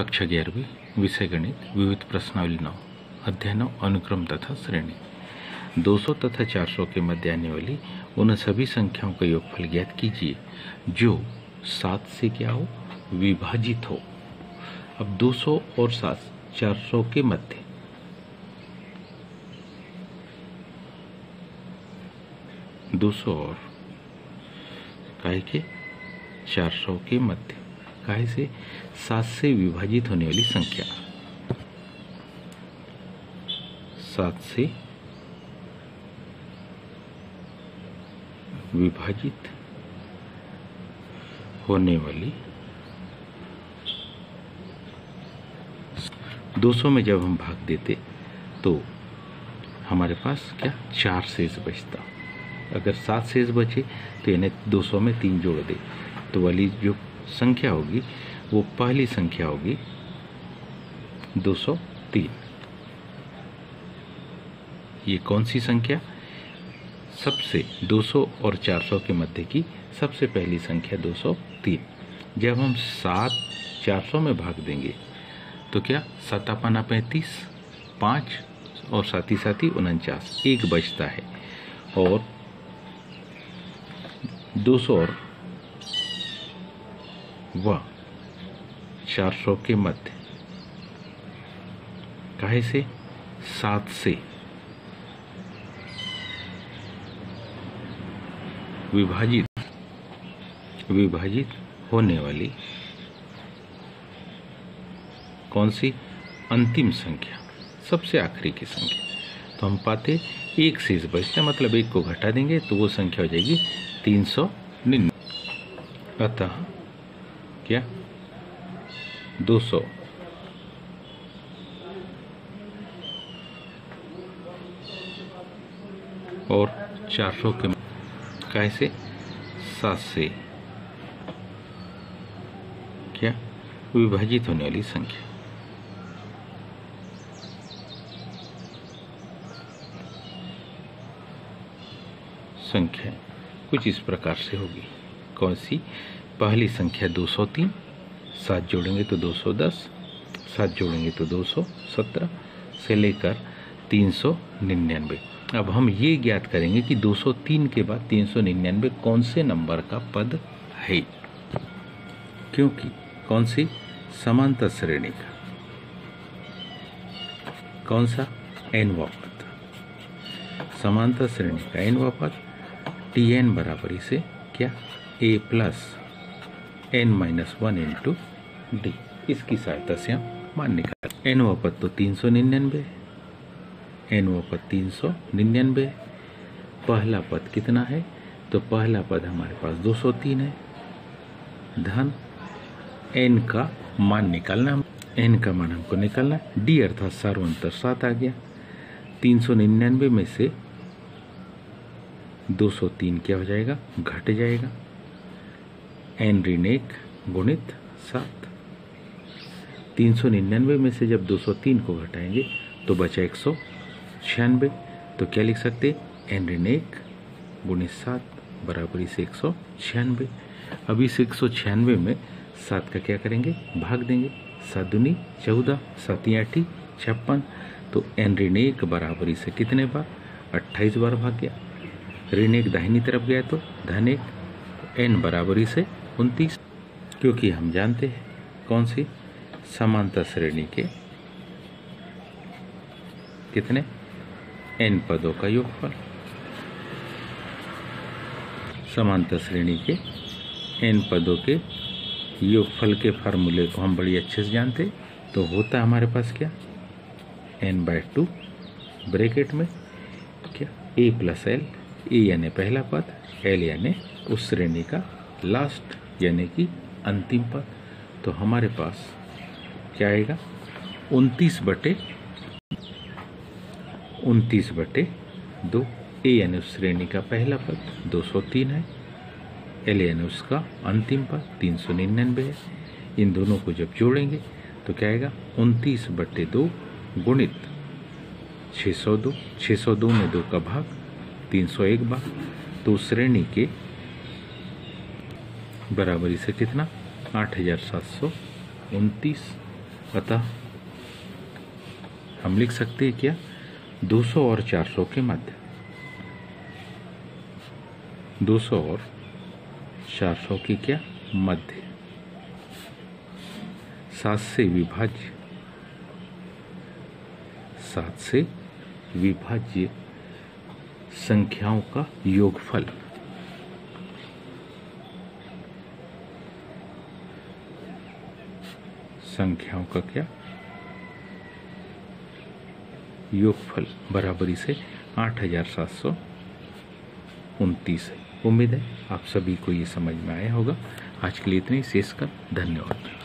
कक्षा ग्यारहवीं विषय गणित विविध प्रश्नावली नौ अध्याय नौ अनुक्रम तथा श्रेणी. 200 तथा 400 के मध्य आने वाली उन सभी संख्याओं का योगफल ज्ञात कीजिए, जो सात से क्या हो, विभाजित हो। अब 200 और सात 400 के मध्य। दो सौ और के? चार सौ के मध्य। काय से सात से विभाजित होने वाली संख्या। सात से विभाजित होने वाली 200 में जब हम भाग देते तो हमारे पास क्या? चार शेष बचता। अगर सात शेष बचे तो यानी 200 में तीन जोड़ दे। तो वाली जो संख्या होगी, वो पहली संख्या होगी 203 ये कौन सी संख्या? सबसे 200 और 400 के मध्य की सबसे पहली संख्या 203 जब हम सात 400 में भाग देंगे तो क्या सतापना पैंतीस, पाँच और साथ ही साथ ही उनचास, एक बचता है। और 200 और व 400 के मध्य। काहे से सात से। विभाजित विभाजित होने वाली कौन सी? अंतिम संख्या, सबसे आखिरी की संख्या। तो हम पाते एक शेष बचता मतलब एक को घटा देंगे तो वो संख्या हो जाएगी तीन सौ निन्यानवे। अतः क्या? दो सौ। और चार सौ के कैसे सात से। क्या? विभाजित होने वाली संख्या। संख्या कुछ इस प्रकार से होगी। कौन सी? पहली संख्या 203 सात जोड़ेंगे तो 210 सात जोड़ेंगे तो 217 से लेकर तीन सौ निन्यानवे। अब हम ये ज्ञात करेंगे कि 203 के बाद तीन सौ निन्यानवे कौन से नंबर का पद है? क्योंकि कौन सी? समांतर श्रेणी का। कौन सा? एनवा पद। समांतर श्रेणी का एनवा पद, टी एन बराबरी से क्या? A plus. N minus one into d. इसकी सहायता से हम मान निकाल एन पद तो तीन सौ निन्यानवे, एन पद तीन सौ निन्यानवे। पहला पद कितना है? तो पहला पद हमारे पास दो सौ तीन है। धन, एन का मान निकालना हम एन का मान हमको निकालना डी अर्थात सर्वंतर सात आ गया। तीन सौ निन्यानवे में से 203 क्या हो जाएगा? घट जाएगा। एन ऋण एक गुणित सात। तीन सौ निन्यानवे में से जब 203 को घटाएँगे तो बचा एक सौ छियानवे। तो क्या लिख सकते एन ऋण एक गुणित सात बराबरी से एक सौ छियानवे। अब इस एक सौ छियानवे में सात का क्या करेंगे? भाग देंगे। सात दुनी, चौदह, साती, आठी, छप्पन। तो एन ऋण एक बराबरी से कितने बार? अट्ठाईस बार भाग गया। ऋण एक दाहिनी तरफ़ गया तो धन एक, एन बराबरी से उनतीस, क्योंकि हम जानते हैं कौन सी समांतर श्रेणी के कितने एन पदों का योगफल। समांतर श्रेणी के एन पदों के योगफल के फार्मूले को हम बड़ी अच्छे से जानते तो होता हमारे पास क्या? एन बाय टू ब्रेकेट में क्या? ए प्लस एल ए यानी पहला पद एल यानी उस श्रेणी का लास्ट यानी कि अंतिम पद। तो हमारे पास क्या आएगा? उनतीस बटे उनतीस बटे दो। ए यानी उस श्रेणी का पहला पद 203 है। एल यानी उसका अंतिम पद, तीन सौ निन्यानवे है। इन दोनों को जब जोड़ेंगे तो क्या आएगा? उनतीस बटे दो गुणित छः सौ दो। छः सौ दो में दो का भाग, तीन सौ एक बार। तो श्रेणी के बराबरी से कितना? आठ हज़ार सात सौ उनतीस। अतः हम लिख सकते हैं क्या? 200 और 400 के मध्य 200 और 400 के क्या? मध्य। सात से विभाज्य। सात से विभाज्य संख्याओं का योगफल। संख्याओं का क्या? योगफल बराबरी से आठ हज़ार सात सौ उनतीस है। उम्मीद है आप सभी को ये समझ में आया होगा। आज के लिए इतने शेष का धन्यवाद।